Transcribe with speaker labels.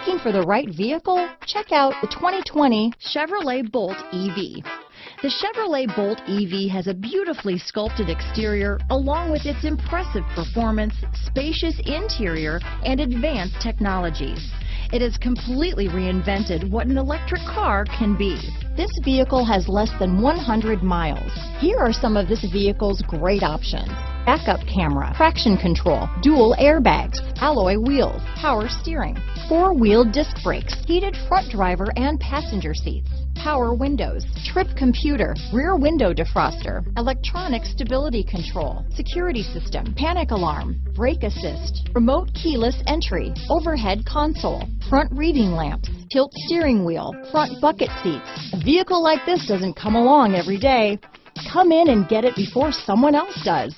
Speaker 1: Looking for the right vehicle? Check out the 2020 Chevrolet Bolt EV. The Chevrolet Bolt EV has a beautifully sculpted exterior along with its impressive performance, spacious interior, and advanced technologies. It has completely reinvented what an electric car can be. This vehicle has less than 100 miles. Here are some of this vehicle's great options. Backup camera, traction control, dual airbags, alloy wheels, power steering, four-wheel disc brakes, heated front driver and passenger seats, power windows, trip computer, rear window defroster, electronic stability control, security system, panic alarm, brake assist, remote keyless entry, overhead console, front reading lamps, tilt steering wheel, front bucket seats. A vehicle like this doesn't come along every day. Come in and get it before someone else does.